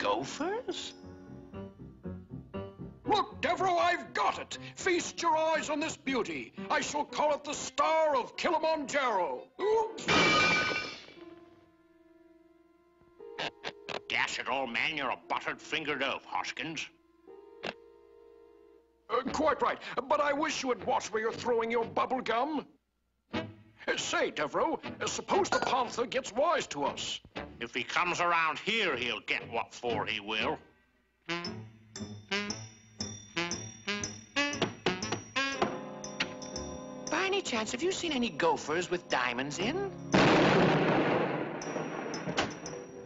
gophers? Look, Devereaux, I've got it. Feast your eyes on this beauty. I shall call it the Star of Kilimanjaro. Oops. Dash it, old man, you're a buttered-fingered oaf, Hoskins. Uh, quite right, but I wish you would watch where you're throwing your bubble gum. Uh, say, Devereaux, uh, suppose the panther gets wise to us. If he comes around here, he'll get what for he will. By any chance, have you seen any gophers with diamonds in?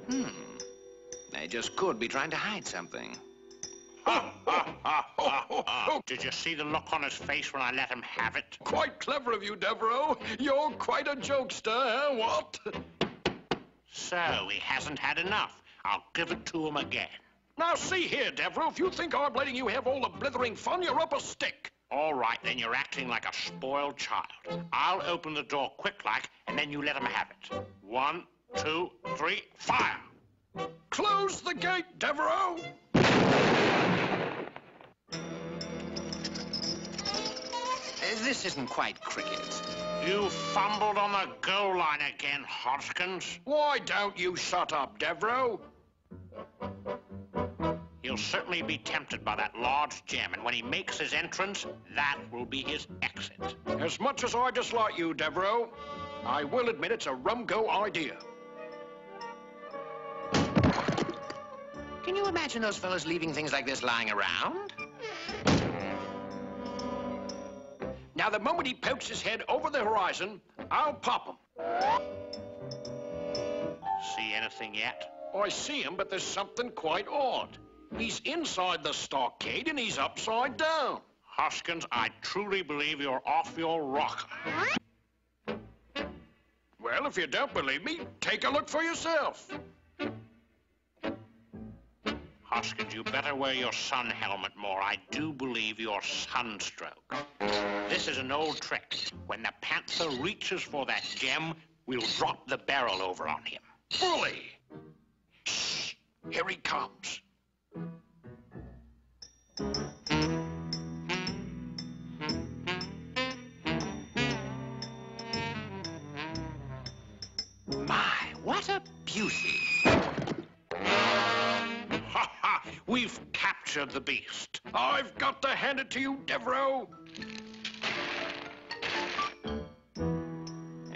Hmm. They just could be trying to hide something. Did you see the look on his face when I let him have it? Quite clever of you, Devereaux. You're quite a jokester, eh, what? So, he hasn't had enough. I'll give it to him again. Now, see here, Devereaux, if you think I'm letting you have all the blithering fun, you're up a stick. All right, then you're acting like a spoiled child. I'll open the door quick-like, and then you let him have it. One, two, three, fire! Close the gate, Devereaux. This isn't quite cricket. You fumbled on the goal line again, Hoskins. Why don't you shut up, Devereaux? He'll certainly be tempted by that large gem, and when he makes his entrance, that will be his exit. As much as I dislike you, Devereaux, I will admit it's a rum-go idea. Can you imagine those fellas leaving things like this lying around? Now, the moment he pokes his head over the horizon, I'll pop him. See anything yet? Oh, I see him, but there's something quite odd. He's inside the stockade and he's upside down. Hoskins, I truly believe you're off your rocker. Well, if you don't believe me, take a look for yourself. Hoskins, you better wear your sun helmet more. I do believe you're sunstroke. This is an old trick. When the panther reaches for that gem, we'll drop the barrel over on him. Bully! Shh! Here he comes. My, what a beauty. Ha ha! We've captured the beast. I've got to hand it to you, Devereaux.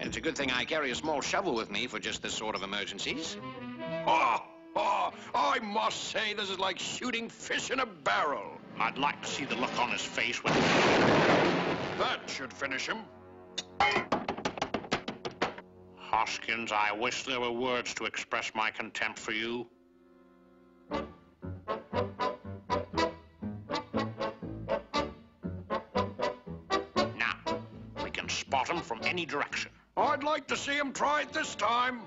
It's a good thing I carry a small shovel with me for just this sort of emergencies. Oh, oh, I must say this is like shooting fish in a barrel. I'd like to see the look on his face when... That should finish him. Hoskins, I wish there were words to express my contempt for you. Now, we can spot him from any direction. I'd like to see him try it this time.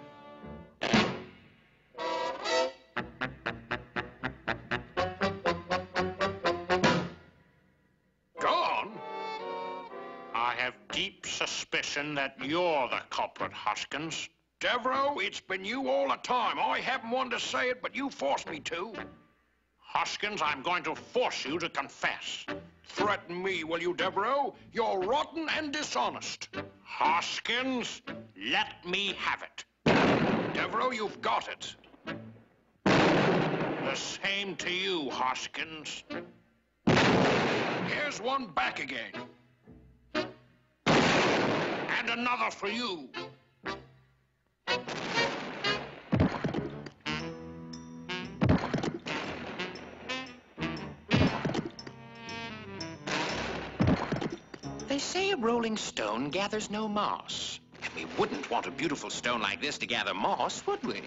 Gone? I have deep suspicion that you're the culprit, Hoskins. Devereaux, it's been you all the time. I haven't wanted to say it, but you forced me to. Hoskins, I'm going to force you to confess. Threaten me, will you, Devereaux? You're rotten and dishonest. Hoskins, let me have it. Devereaux, you've got it. The same to you, Hoskins. Here's one back again. And another for you. Say a rolling stone gathers no moss. And we wouldn't want a beautiful stone like this to gather moss, would we?